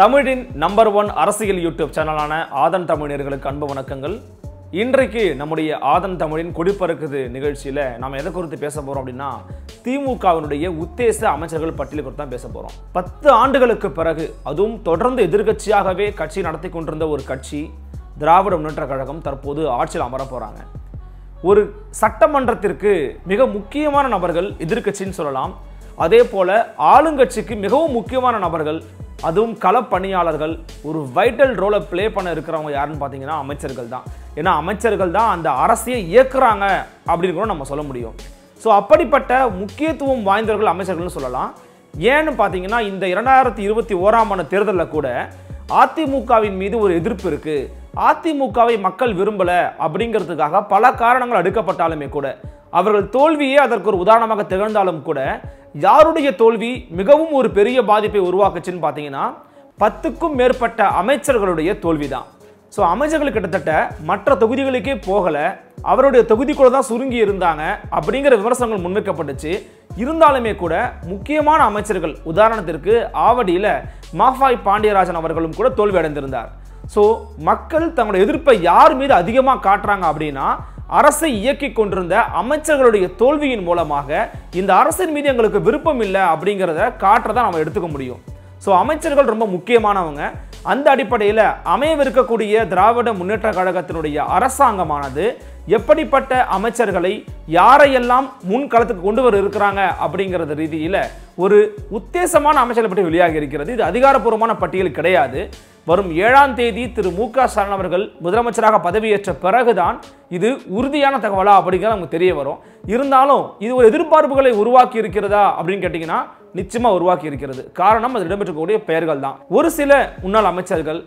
தமிழின் number one அரசியல் YouTube சேனலான ஆதன் தமிழர்களுக்கு அன்பு வணக்கங்கள். இன்றைக்கு நம்முடைய ஆதன் தமிழின் கொடிப்பறக்குது நிகழ்ச்சியில் நாம் எதை குறித்து பேச போகிறோம் அப்படின்னா திமுகவினுடைய உத்தேச அமைச்சர்கள் பட்டியல் குறித்து தான் பேச போகிறோம் பத்து ஆண்டுகளுக்கு பிறகு அதுவும் தொடர்ந்து எதிர்க்கட்சியாகவே கட்சி நடத்தி கொண்டிருந்த ஒரு கட்சி திராவிட முன்னேற்ற கழகம் தற்போது ஆட்சியில் அமர போகிறாங்க ஒரு சட்டமன்றத்திற்கு மிக முக்கியமான நபர்கள் எதிர்க்கட்சின்னு சொல்லலாம். அதே போல ஆளுங்கட்சிக்கு மிகவும் முக்கியமான நபர்கள் அதுவும் களப்பணியாளர்கள் ஒரு வைட்டல் ரோலை ப்ளே பண்ண இருக்கிறவங்க யாருன்னு பார்த்தீங்கன்னா அமைச்சர்கள் தான். ஏன்னா அமைச்சர்கள் தான் அந்த அரசியை இயக்குறாங்க அப்படின்னு கூட நம்ம சொல்ல முடியும். ஸோ அப்படிப்பட்ட முக்கியத்துவம் வாய்ந்தவர்கள் அமைச்சர்கள்னு சொல்லலாம். ஏன்னு பார்த்தீங்கன்னா இந்த இரண்டாயிரத்தி இருபத்தி ஓராம் ஆண்டு தேர்தலில் கூட அதிமுகவின் மீது ஒரு எதிர்ப்பு இருக்குது அதிமுகவை மக்கள் விரும்பல அப்படிங்கிறதுக்காக பல காரணங்கள் அடுக்கப்பட்டாலுமே கூட அவர்கள் தோல்வியே அதற்கு ஒரு உதாரணமாக திகழ்ந்தாலும் கூட யாருடைய தோல்வி மிகவும் ஒரு பெரிய பாதிப்பை உருவாக்குச்சுன்னு பார்த்தீங்கன்னா பத்துக்கும் மேற்பட்ட அமைச்சர்களுடைய தோல்வி தான் ஸோ அமைச்சர்கள் கிட்டத்தட்ட மற்ற தொகுதிகளுக்கே போகலை அவருடைய தொகுதிக்குள்ள தான் சுருங்கி இருந்தாங்க அப்படிங்கிற விமர்சனங்கள் முன்வைக்கப்பட்டுச்சு. இருந்தாலுமே கூட முக்கியமான அமைச்சர்கள் உதாரணத்திற்கு ஆவடியில் மாஃபாய் பாண்டியராஜன் அவர்களும் கூட தோல்வி அடைந்திருந்தார் ஸோ மக்கள் தங்களுடைய எதிர்ப்பை யார் மீது அதிகமாக காட்டுறாங்க அப்படின்னா அரசை இயக்கி கொண்டிருந்த அமைச்சர்களுடைய தோல்வியின் மூலமாக இந்த அரசின் மீது எங்களுக்கு விருப்பம் இல்லை அப்படிங்கிறத காட்டுறதை நம்ம எடுத்துக்க முடியும். ஸோ அமைச்சர்கள் ரொம்ப முக்கியமானவங்க. அந்த அடிப்படையில் அமையவிருக்கக்கூடிய திராவிட முன்னேற்ற கழகத்தினுடைய அரசாங்கமானது எப்படிப்பட்ட அமைச்சர்களை யாரையெல்லாம் முன்களத்துக்கு கொண்டு வர இருக்கிறாங்க அப்படிங்கிறது ரீதியில் ஒரு உத்தேசமான அமைச்சர்களை பற்றி வெளியாகி இருக்கிறது. இது அதிகாரப்பூர்வமான பட்டியல் கிடையாது. வரும் ஏழாம் தேதி திரு மு க ஸ்டாலின் அவர்கள் முதலமைச்சராக பதவியேற்ற பிறகுதான் இது உறுதியான தகவலா அப்படிங்கிறது நமக்கு தெரிய வரும். இருந்தாலும் இது ஒரு எதிர்பார்ப்புகளை உருவாக்கி இருக்கிறதா அப்படின்னு கேட்டிங்கன்னா நிச்சயமாக உருவாக்கி இருக்கிறது. காரணம் அது இடம்பெற்றக்கூடிய பெயர்கள் தான். ஒரு சில முன்னாள் அமைச்சர்கள்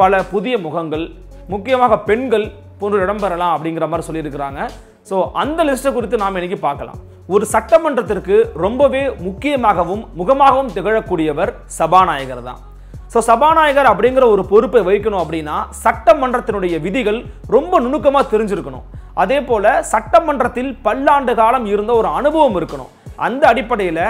பல புதிய முகங்கள் முக்கியமாக பெண்கள் போன்று இடம்பெறலாம் அப்படிங்கிற மாதிரி சொல்லியிருக்கிறாங்க. ஸோ அந்த லிஸ்ட்டை குறித்து நாம் இன்னைக்கு பார்க்கலாம். ஒரு சட்டமன்றத்திற்கு ரொம்பவே முக்கியமாகவும் முகமாகவும் திகழக்கூடியவர் சபாநாயகர் தான். ஸோ சபாநாயகர் அப்படிங்கிற ஒரு பொறுப்பை வைக்கணும் அப்படின்னா சட்டமன்றத்தினுடைய விதிகள் ரொம்ப நுணுக்கமாக தெரிஞ்சிருக்கணும். அதே போல சட்டமன்றத்தில் பல்லாண்டு காலம் இருந்த ஒரு அனுபவம் இருக்கணும். அந்த அடிப்படையில்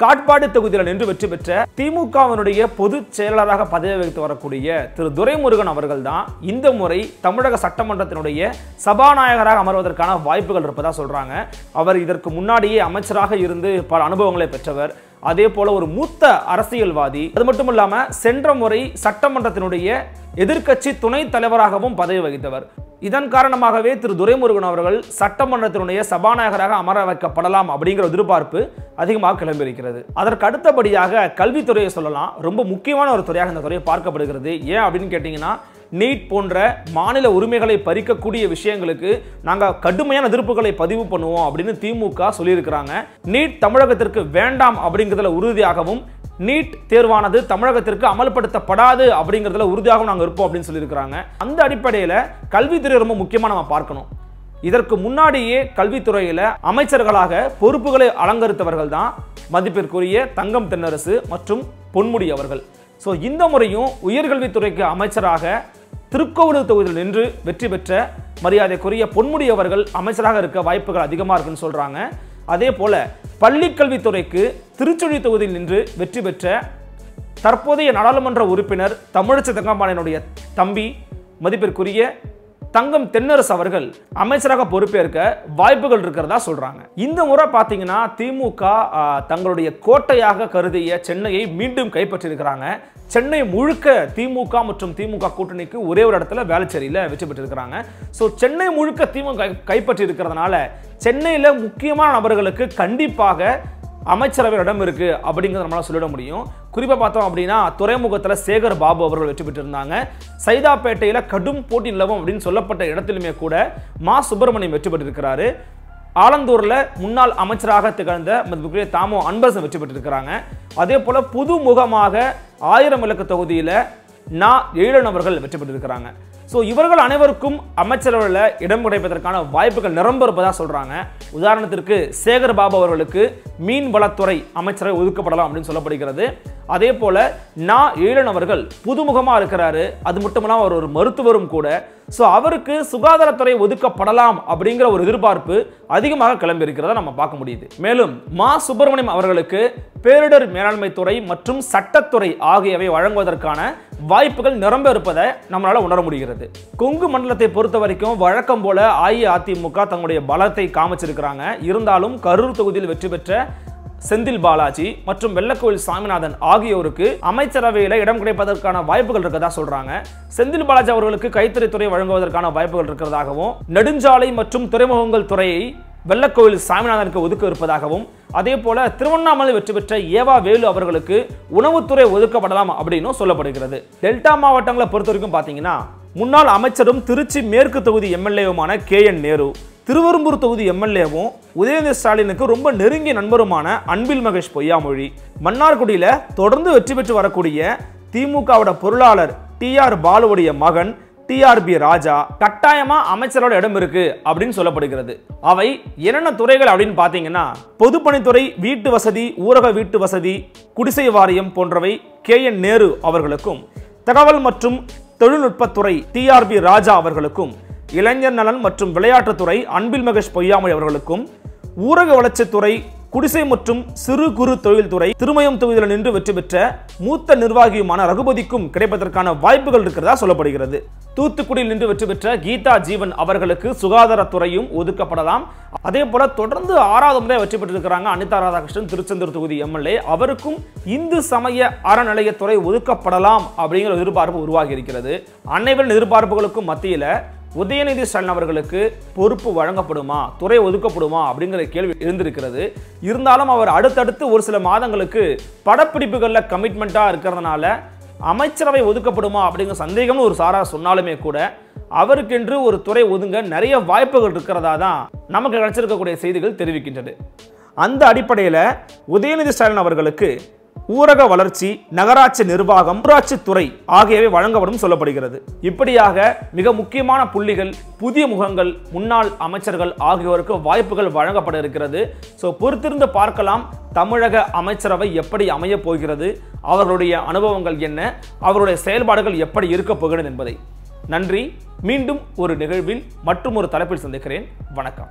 காட்பாடு தொகுதியில் நின்று வெற்றி பெற்ற திமுகவினுடைய பொதுச் செயலாளராக பதவி வகித்து வரக்கூடிய திரு. துரைமுருகன் அவர்கள் தான் இந்த முறை தமிழக சட்டமன்றத்தினுடைய சபாநாயகராக அமர்வதற்கான வாய்ப்புகள் இருப்பதா சொல்றாங்க. அவர் இதற்கு முன்னாடியே அமைச்சராக இருந்து பல அனுபவங்களை பெற்றவர். அதே போல ஒரு மூத்த அரசியல்வாதி அது மட்டும் இல்லாம சென்ற முறை சட்டமன்றத்தினுடைய எதிர்க்கட்சி துணைத் தலைவராகவும் பதவி வகித்தவர். இதன் காரணமாகவே திரு துரைமுருகன் அவர்கள் சட்டமன்றத்தினுடைய சபாநாயகராக அமர வைக்கப்படலாம் அப்படிங்கிற எதிர்பார்ப்பு அதிகமாக கிளம்பியிருக்கிறது. அதற்கு அடுத்தபடியாக கல்வித்துறையை சொல்லலாம். ரொம்ப முக்கியமான ஒரு துறையாக இந்த துறையை பார்க்கப்படுகிறது. ஏன் அப்படின்னு கேட்டிங்கன்னா நீட் போன்ற மாநில உரிமைகளை பறிக்கக்கூடிய விஷயங்களுக்கு நாங்கள் கடுமையான எதிர்ப்புகளை பதிவு பண்ணுவோம் அப்படின்னு திமுக சொல்லியிருக்கிறாங்க. நீட் தமிழகத்திற்கு வேண்டாம் அப்படிங்கிறதுல உறுதியாகவும் நீட் தேர்வானது தமிழகத்திற்கு அமல்படுத்தப்படாது அப்படிங்கிறதுல உறுதியாகவும் நாங்கள் இருப்போம் அப்படின்னு சொல்லியிருக்கிறாங்க. அந்த அடிப்படையில் கல்வித்துறை ரொம்ப முக்கியமாக நம்ம பார்க்கணும். இதற்கு முன்னாடியே கல்வித்துறையில் அமைச்சர்களாக பொறுப்புகளை அலங்கரித்தவர்கள் தான் மதிப்பிற்குரிய தங்கம் தென்னரசு மற்றும் பொன்முடி அவர்கள். ஸோ இந்த முறையும் உயர்கல்வித்துறைக்கு அமைச்சராக திருக்கோவிலூர் தொகுதியில் நின்று வெற்றி பெற்ற மரியாதைக்குரிய பொன்முடி அவர்கள் அமைச்சராக இருக்க வாய்ப்புகள் அதிகமாக இருக்குன்னு சொல்கிறாங்க அதே போல பள்ளிக்கல்வித்துறைக்கு திருச்சுழி தொகுதியில் நின்று வெற்றி பெற்ற தற்போதைய நாடாளுமன்ற உறுப்பினர் தமிழச்சி தங்கம்பாளையனுடைய தம்பி மதிப்பிற்குரிய தங்கம் தென்னரசு அவர்கள் அமைச்சராக பொறுப்பேற்க வாய்ப்புகள் இருக்கிறதா சொல்றாங்க. இந்த முறை பார்த்தீங்கன்னா திமுக தங்களுடைய கோட்டையாக கருதிய சென்னையை மீண்டும் கைப்பற்றியிருக்கிறாங்க. சென்னை முழுக்க திமுக மற்றும் திமுக கூட்டணிக்கு ஒரே ஒரு இடத்துல வேலைச்சேரியில் வெற்றி பெற்றிருக்கிறாங்க. ஸோ சென்னை முழுக்க திமுக கை- கைப்பற்றி இருக்கிறதுனால சென்னையில் முக்கியமான நபர்களுக்கு கண்டிப்பாக அமைச்சரவையிடம் இருக்கு அப்படிங்கிறத நம்மளால் சொல்லிட முடியும். குறிப்பாக பார்த்தோம் அப்படின்னா துறைமுகத்தில் சேகர் பாபு அவர்கள் வெற்றி பெற்றிருந்தாங்க. சைதாப்பேட்டையில் கடும் போட்டி நிலவும் அப்படின்னு சொல்லப்பட்ட இடத்திலுமே கூட மா சுப்பிரமணியம் வெற்றி பெற்றிருக்கிறாரு. ஆலந்தூரில் முன்னாள் அமைச்சராக திகழ்ந்த மதிப்புக்குரிய தாமோ அன்பரசன் வெற்றி பெற்றிருக்கிறாங்க. அதே போல் புது முகமாக ஆயிரம் விளக்கு தொகுதியில் நா எழிலன் வெற்றி பெற்றிருக்கிறாங்க. ஸோ இவர்கள் அனைவருக்கும் அமைச்சரவையில் இடம் கிடைப்பதற்கான வாய்ப்புகள் நிரம்ப இருப்பதாக சொல்றாங்க. உதாரணத்திற்கு சேகர் பாபு அவர்களுக்கு மீன்வளத்துறை அமைச்சரவை ஒதுக்கப்படலாம் அப்படின்னு சொல்லப்படுகிறது. அதே போல நா ஈழன் அவர்கள் புதுமுகமாக இருக்கிறாரு. அது மட்டும் இல்லாமல் அவர் ஒரு மருத்துவரும் கூட. ஸோ அவருக்கு சுகாதாரத்துறை ஒதுக்கப்படலாம் அப்படிங்கிற ஒரு எதிர்பார்ப்பு அதிகமாக கிளம்பியிருக்கிறத நம்ம பார்க்க முடியுது. மேலும் மா சுப்பிரமணியம் அவர்களுக்கு பேரிடர் மேலாண்மை துறை மற்றும் சட்டத்துறை ஆகியவை வழங்குவதற்கான வாய்ப்புகள் நிரம்ப இருப்பதை நம்மளால் உணர முடிகிறது. கொங்கு மண்டலத்தை பொறுத்த வரைக்கும் வழக்கம் போல அஇஅதிமுக தங்களுடைய பலத்தை காமிச்சிருக்கிறாங்க. இருந்தாலும் கரூர் தொகுதியில் வெற்றி பெற்ற செந்தில் பாலாஜி மற்றும் வெள்ளக்கோவில் சாமிநாதன் ஆகியோருக்கு அமைச்சரவையில் இடம் கிடைப்பதற்கான வாய்ப்புகள் இருக்கதா சொல்றாங்க. செந்தில் பாலாஜி அவர்களுக்கு கைத்தறித்துறை வழங்குவதற்கான வாய்ப்புகள் இருக்கிறதாகவும் நெடுஞ்சாலை மற்றும் துறைமுகங்கள் துறையை வெள்ளக்கோவில் சாமிநாதனுக்கு ஒதுக்க இருப்பதாகவும் அதே போல திருவண்ணாமலை வெற்றி பெற்ற ஏவா வேலு அவர்களுக்கு உணவுத்துறை ஒதுக்கப்படலாம் அப்படின்னு சொல்லப்படுகிறது. டெல்டா மாவட்டங்களை பொறுத்த வரைக்கும் பார்த்தீங்கன்னா முன்னாள் அமைச்சரும் திருச்சி மேற்கு தொகுதி எம்எல்ஏவுமான கே என் நேரு திருவெரும்பூர் தொகுதி எம்எல்ஏவும் உதயநிதி ஸ்டாலினுக்கு ரொம்ப நெருங்கிய நண்பருமான அன்பில் மகேஷ் பொய்யாமொழி. மன்னார்குடியில் தொடர்ந்து வெற்றி பெற்று வரக்கூடிய திமுகவோட பொருளாளர் டி ஆர் பாலுவுடைய மகன் டிஆர்பி ராஜா கட்டாயமா அமைச்சரோட இடம் இருக்கு அப்படின்னு சொல்லப்படுகிறது. அவை என்னென்ன துறைகள் அப்படின்னு பாத்தீங்கன்னா பொதுப்பணித்துறை வீட்டு வசதி ஊரக வீட்டு வசதி குடிசை வாரியம் போன்றவை கே. என். நேரு அவர்களுக்கும் தகவல் மற்றும் தொழில்நுட்பத்துறை டிஆர்பி ராஜா அவர்களுக்கும் இளைஞர் நலன் மற்றும் விளையாட்டுத்துறை அன்பில் மகேஷ் பொய்யாமொழி அவர்களுக்கும் ஊரக வளர்ச்சித்துறை குடிசை மற்றும் சிறு குறு தொழில்துறை திருமயம் தொகுதியில் நின்று வெற்றி பெற்ற மூத்த நிர்வாகியுமான ரகுபதிக்கும் கிடைப்பதற்கான வாய்ப்புகள் இருக்கிறதா சொல்லப்படுகிறது. தூத்துக்குடியில் நின்று வெற்றி பெற்ற கீதா ஜீவன் அவர்களுக்கு சுகாதாரத்துறையும் ஒதுக்கப்படலாம். அதே போல தொடர்ந்து ஆறாவது முறை வெற்றி பெற்றிருக்கிறாங்க அனிதா ராதாகிருஷ்ணன் திருச்செந்தூர் தொகுதி எம்எல்ஏ. அவருக்கும் இந்து சமய அறநிலையத்துறை ஒதுக்கப்படலாம் அப்படிங்கிற எதிர்பார்ப்பு உருவாகி இருக்கிறது. அனைவரின் எதிர்பார்ப்புகளுக்கும் மத்தியில் உதயநிதி ஸ்டாலின் அவர்களுக்கு பொறுப்பு வழங்கப்படுமா? துறை ஒதுக்கப்படுமா? அப்படிங்கிற கேள்வி எழுந்திருக்கிறது இருந்தாலும் அவர் அடுத்தடுத்து ஒரு சில மாதங்களுக்கு படப்பிடிப்புகளில் கமிட்மெண்ட்டாக இருக்கிறதுனால அமைச்சரவை ஒதுக்கப்படுமா? அப்படிங்கிற சந்தேகம்னு ஒரு சாரா சொன்னாலுமே கூட அவருக்கென்று ஒரு துறை ஒதுங்க நிறைய வாய்ப்புகள் இருக்கிறதா தான் நமக்கு கிடைச்சிருக்கக்கூடிய செய்திகள் தெரிவிக்கின்றது. அந்த அடிப்படையில் உதயநிதி ஸ்டாலின் அவர்களுக்கு ஊரக வளர்ச்சி நகராட்சி நிர்வாகம் ஊராட்சி துறை ஆகியவை வழங்கப்படும் சொல்லப்படுகிறது. இப்படியாக மிக முக்கியமான புள்ளிகள் புதிய முகங்கள் முன்னாள் அமைச்சர்கள் ஆகியோருக்கு வாய்ப்புகள் வழங்கப்பட இருக்கிறது. ஸோ பொறுத்திருந்து பார்க்கலாம் தமிழக அமைச்சரவை எப்படி அமையப் போகிறது அவர்களுடைய அனுபவங்கள் என்ன அவருடைய செயல்பாடுகள் எப்படி இருக்கப் போகிறது என்பதை. நன்றி. மீண்டும் ஒரு நிகழ்வில் மற்றும் ஒரு தலைப்பில் சந்திக்கிறேன். வணக்கம்.